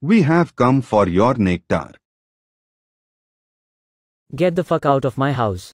We have come for your nectar. Get the fuck out of my house.